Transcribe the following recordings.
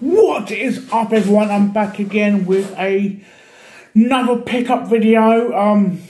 What is up everyone? I'm back again with a another pickup video. Um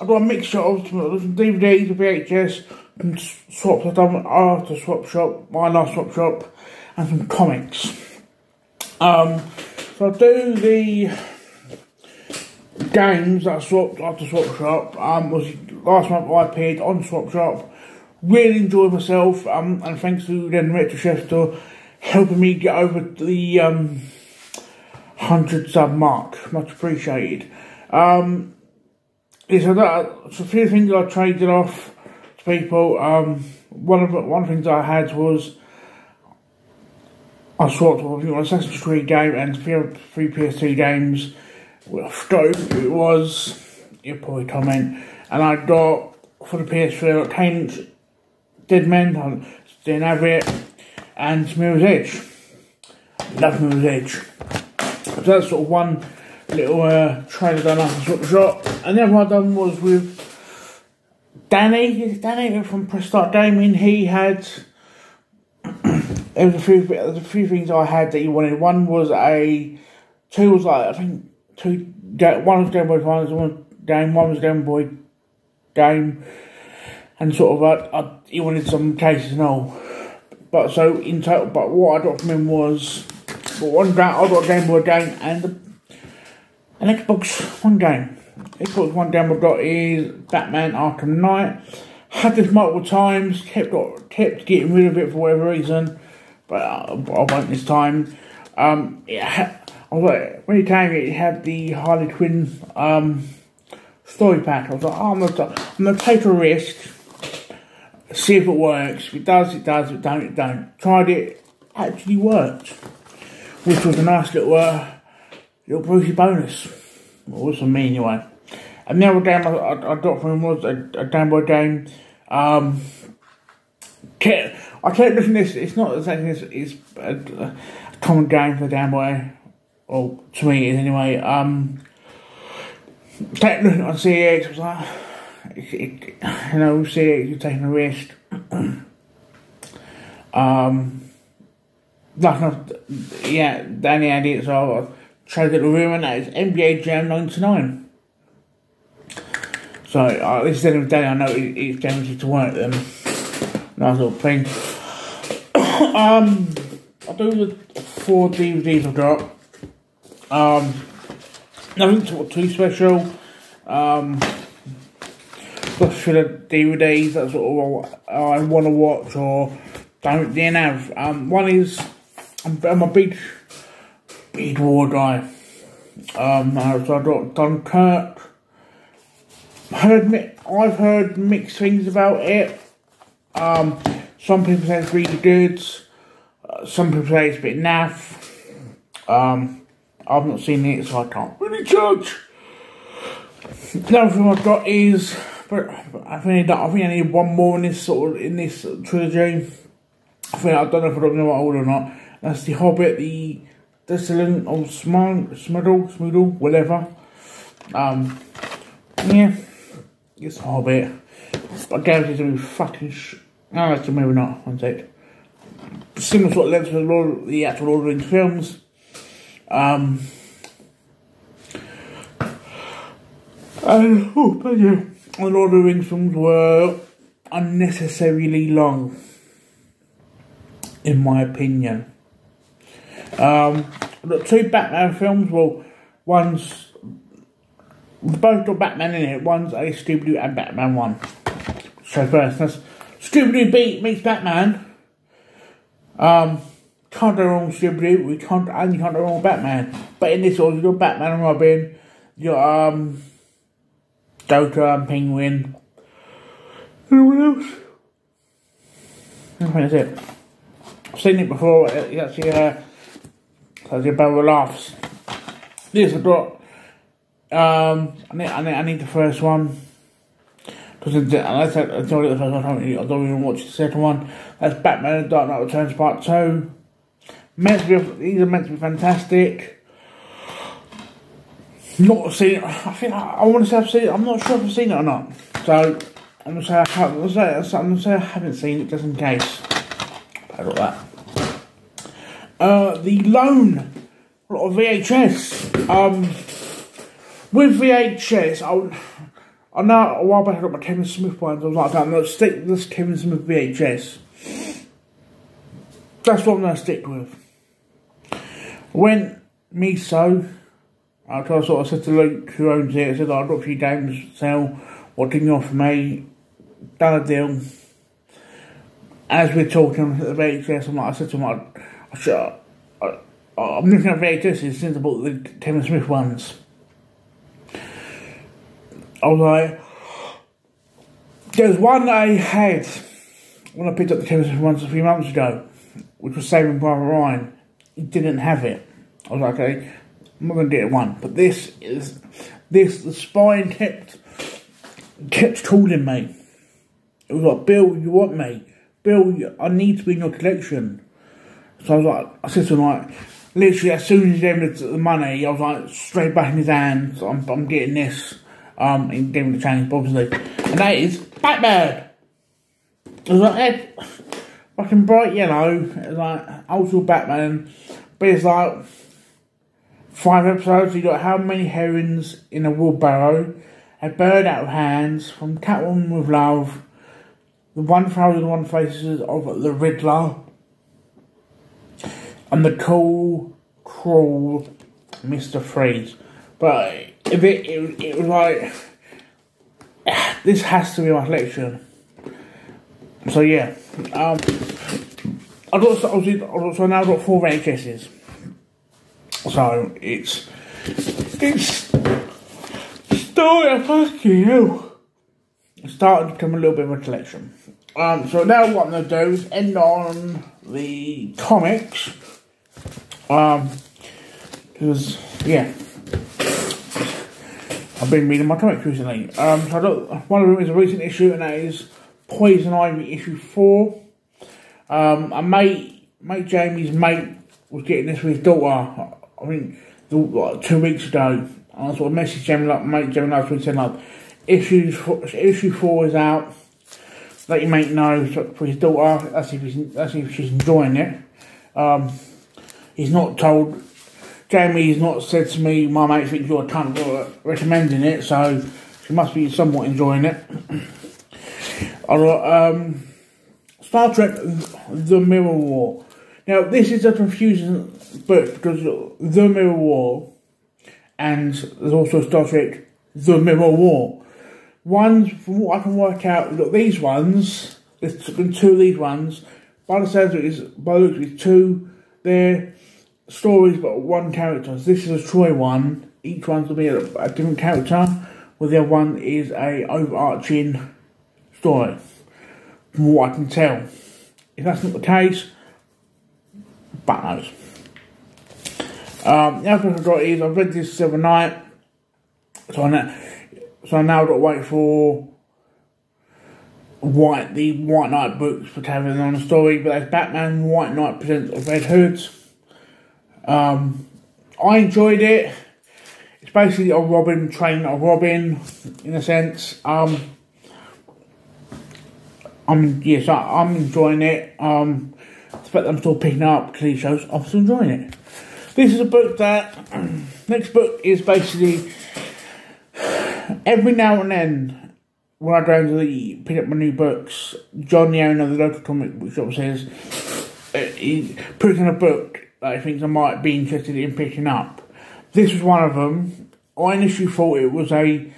I've got a mixture of some DVDs, VHS, some swaps I've done after swap shop, my last swap shop, and some comics. Um so I'll do the games that I swapped after swap shop. Um was last month I appeared on swap shop. Really enjoyed myself, um, and thanks to then Retro Chester helping me get over the um, 100 sub mark. Much appreciated. Um, yeah, so a few things I traded off to people. Um, one of the, one of the things I had was I swapped with an Assassin's Creed game and three, three PS2 games. Well, it was your boy comment, and I got for the PS3 I got Dead Men, I didn't have it and Mirror's Edge. Love Mirror's Edge. So that's sort of one little uh, trailer done after sort of shot. And the other one I done was with Danny, Danny from Press Start Gaming. He had there was a few there was a few things I had that he wanted. One was a two was like I think two one was Game Boy Advance, one game, one was Game Boy game, and sort of like I, he wanted some cases and all. But so in total, but what I got from him was well, one game. I got a Game Boy game and an Xbox One game. Xbox One game I got is Batman Arkham Knight. Had this multiple times, kept got, kept getting rid of it for whatever reason, but uh, I won't this time. Um, yeah, I was like, when it came, it had the Harley Quinn um, story pack. I was like, oh, I'm gonna, I'm gonna take a risk see if it works. If it does, it does. If it don't, it don't. Tried it, actually worked, which was a nice little uh, little Brucey bonus. Well, was for me anyway. And the other game I, I, I got from him was a, a Game Boy game. Um, kept, I kept looking this. It's not exactly it's, it's a, a, common game for the Game Boy, or to me it is anyway. Um, kept looking on CeX. was like it, you know, say you're taking a risk. um, nothing, yeah, Danny had it, so I tried to the room, and that is NBA Jam 99. So, uh, end of day, I know it, it's guaranteed to work them. Nice little thing. um, I'll do the four DVDs I've got. Um, nothing too special. Um, for the DVDs that sort of I want to watch or don't then have. Um, one is I'm, I'm a big, big war guy. Um, so I got Dunkirk. Heard I've heard mixed things about it. Um, some people say it's really good. Uh, some people say it's a bit naff. Um, I've not seen it, so I can't really judge. The other thing I've got is but I think I think I need one more in this sort of in this trilogy. I think I don't know if I'm what old or not. That's the Hobbit, the Desolate or Smug, Smuddle, Smoodle, whatever. Um, yeah, it's Hobbit. I guarantee it's gonna be fucking. Sh- no, that's maybe not. One sec. Similar sort of level to the, Lord, the actual Lord of the Rings films. Um. And, oh, thank you the Lord of the Rings films were unnecessarily long, in my opinion. Um, the two Batman films, well, one's both got Batman in it. One's a Scooby-Doo and Batman one. So first, that's Scooby-Doo beat meets Batman. Um, can't go wrong Scooby-Doo. We can't and you can't go wrong Batman. But in this one, you got Batman and Robin. You got um Joker and Penguin. Anyone else? I think that's it. I've seen it before. It's actually uh, tells you about the laughs. This I got. Um, I need, I need, I need the first one. Because unless I, I told you the first one, I don't even watch the second one. That's Batman: The Dark Knight Returns Part Two. Meant to be, these are meant to be fantastic not seen it. I think I, I want to say I've seen it. I'm not sure if I've seen it or not. So I'm gonna say I haven't. I'm gonna say, I'm gonna say I haven't seen it just in case. I got that. uh, the loan of VHS. Um, with VHS, I, I know a while back I got my Kevin Smith ones. I was like, I'm to stick with this Kevin Smith VHS. That's what I'm to stick with. When me so, I sort of said to Luke, who owns it, I said, I've got a few games to sell. What can you offer me? Done a deal. As we're talking at the VHS, I'm like, I said to him, I, I should, I, I'm looking at VHS since I bought the Kevin Smith ones. I was like, there's one I had when I picked up the Kevin Smith ones a few months ago, which was Saving Private Ryan. He didn't have it. I was like, okay, I'm not going to get one. But this is, this, the spine kept, kept calling me. It was like, Bill, you want me? Bill, I need to be in your collection. So I was like, I said to him, like, literally as soon as he gave me the money, I was like, straight back in his hands, I'm, I'm getting this. Um, he gave me the change, obviously. And that is Batman. It was like, fucking bright yellow, it was like, old Batman. But it's like, five episodes, you got how many herrings in a wheelbarrow, a bird out of hands, from Catwoman with Love, the 1001 Faces of the Riddler, and the cool, cruel Mr. Freeze. But if it, it, it was like, this has to be my collection. So yeah, um, I got so now I've got four VHSs. So it's it's starting fucking hell. It's starting to become a little bit of a collection. Um, so now what I'm gonna do is end on the comics. Um, because yeah, I've been reading my comics recently. Um, so I got, one of them is a recent issue, and that is Poison Ivy issue four. Um, a mate, mate Jamie's mate was getting this with his daughter. I think like two weeks ago. I sort of messaged Jamie like mate Jamie last week saying like issue four is out. Let your mate know for his daughter. That's if he's that's if she's enjoying it. Um, he's not told. Jamie's not said to me, my mate thinks you're a cunt for recommending it, so she must be somewhat enjoying it. um, Star Trek The Mirror War. Now, this is a confusing book because The Mirror War and there's also Star Trek The Mirror War. Ones, from what I can work out, look, these ones, there's been two of these ones, by the sounds of it, is, by the looks of it, two, they're stories but one character. So this is a Troi one, each one's will be a, a different character, while the other one is a overarching story, from what I can tell. If that's not the case, but knows. Um, the other thing I've got is I've read this the other night, so I now, so I now got to wait for White the White Knight books for having on the story. But that's Batman White Knight presents Red Hood. Um, I enjoyed it. It's basically a Robin training a Robin in a sense. Um, I'm yes, I, am enjoying it. Um, the I'm still picking up cliches, I'm still enjoying it. This is a book that next book is basically every now and then when I go into the pick up my new books, John the owner of the local comic book shop says uh, he puts in a book that he thinks I might be interested in picking up. This was one of them. I initially thought it was a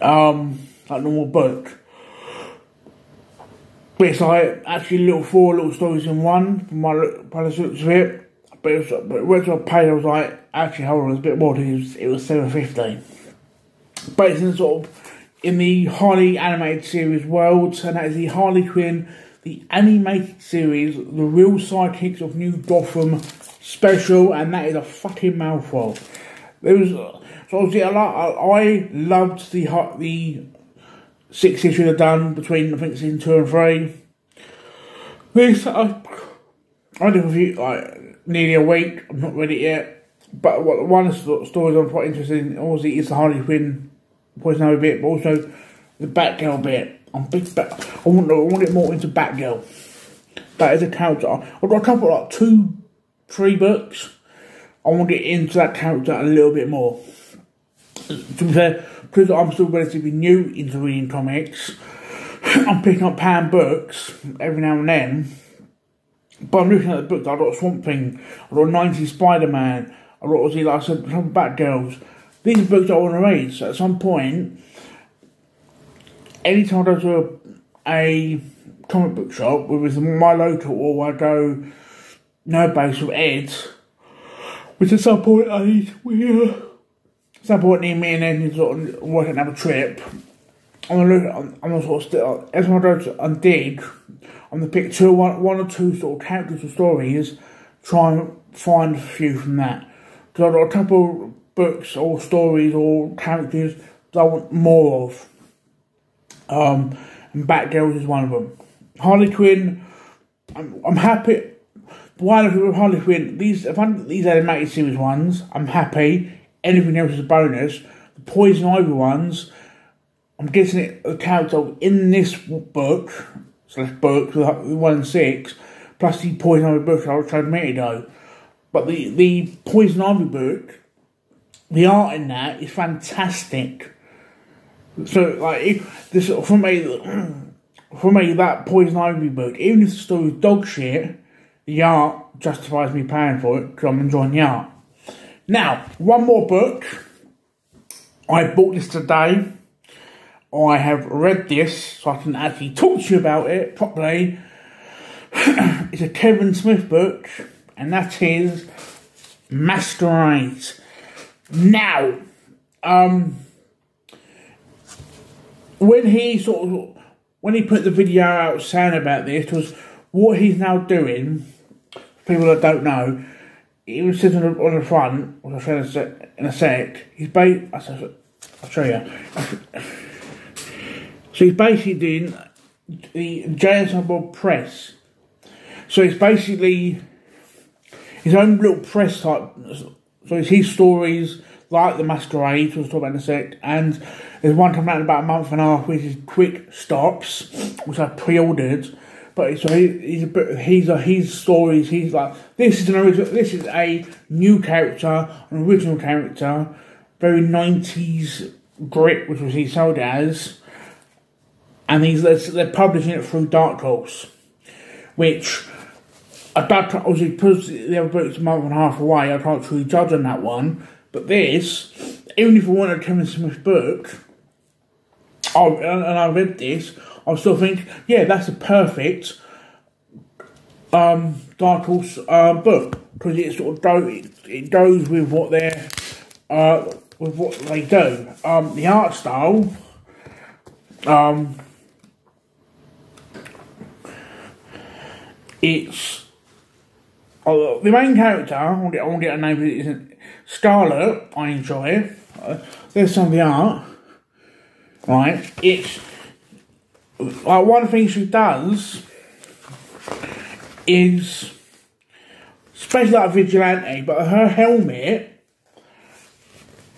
um like normal book but it's like actually little four little stories in one from my the looks of it. But it was, but once I paid, I was like, actually, hold on, it's a bit more. It was it was seven fifty. But it's in sort of in the Harley animated series world, and that is the Harley Quinn, the animated series, the real sidekicks of New Gotham special, and that is a fucking mouthful. There was so obviously I, I loved the the six issue they've done between I think season two and three. This I I did a few like nearly a week. I'm not ready yet, but what one of the stories I'm quite interested in obviously is the Harley Quinn Poison Ivy bit, but also the Batgirl bit. I'm big bat. I want I want it more into Batgirl. that is a character. I've got a couple, like two, three books. I want to get into that character a little bit more. To be fair, because I'm still relatively new into reading comics, I'm picking up pan books every now and then. But I'm looking at the books. I've got Swamp Thing, I've got 90 Spider Man, I've got, like I said, some Batgirls. These are books I want to read. So at some point, anytime I go to a, a comic book shop, whether it's my local or I go no base with Ed, which at some point I need, we, uh, point me and to sort of work another trip. I'm gonna look. I'm, gonna sort of still. Every time I go to and dig, I'm gonna pick two, one, one or two sort of characters or stories. Try and find a few from that. Because I've got a couple books or stories or characters that I want more of. Um, and Batgirls is one of them. Harley Quinn, I'm, I'm happy. While with Harley Quinn, these if I'm, these animated series ones, I'm happy. Anything else is a bonus. The Poison Ivy ones, I'm guessing it the character in this book, slash book, one six, plus the Poison Ivy book I was trying to make though. But the, the Poison Ivy book, the art in that is fantastic. So like this for me for me that Poison Ivy book, even if the story is dog shit, the art justifies me paying for it because I'm enjoying the art. Now, one more book. I bought this today. I have read this so I can actually talk to you about it properly. it's a Kevin Smith book, and that is Masquerade. Now, um, when he sort of when he put the video out saying about this was what he's now doing. People that don't know, he was sitting on the front, which I'll show you in a sec. He's ba- I'll show you. So he's basically doing the JSM Bob press. So it's basically his own little press type. So it's his stories like the Masquerade, which we'll talk about in a sec, and there's one coming out in about a month and a half, which is Quick Stops, which I pre-ordered. But so he, he's a bit, he's a, his stories. He's like this is an original. This is a new character, an original character, very nineties grit, which was he sold as, and he's they're publishing it through Dark Horse, which. I don't obviously because the other book's a month and a half away. I can't truly judge on that one, but this, even if I wanted a Kevin Smith book, oh, I, and I read this, I still think, yeah, that's a perfect um, Dark Horse uh, book because it sort of goes, it, it goes with what they're uh, with what they do. Um, the art style, um, it's uh, the main character. I won't get, I won't get a name. It isn't Scarlet. I enjoy. Uh, there's some of the art right? It's like one thing she does is especially like vigilante, but her helmet.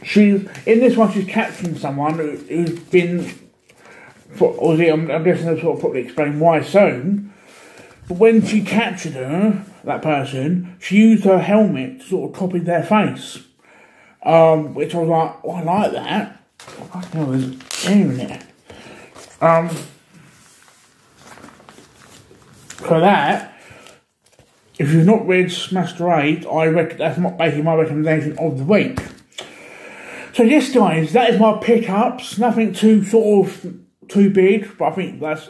She's in this one. She's capturing someone who, who's been. Or I'm, I'm sort of probably explain why soon. But when she captured her, that person, she used her helmet to sort of copy their face. Um, which I was like, oh, I like that. The hell is in there? Um, for that, if you've not read Masquerade, I reckon that's not basically my recommendation of the week. So yes, guys, that is my pickups. Nothing too sort of too big, but I think that's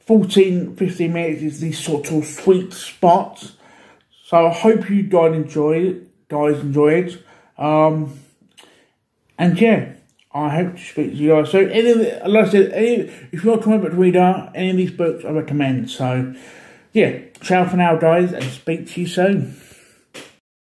14, 15 minutes is the sort of sweet spot. So I hope you guys enjoy it. Guys enjoy it. Um, and yeah. I hope to speak to you guys. So, any of the, like I said, any, if you're a comic book reader, any of these books I recommend. So, yeah, ciao for now, guys, and speak to you soon.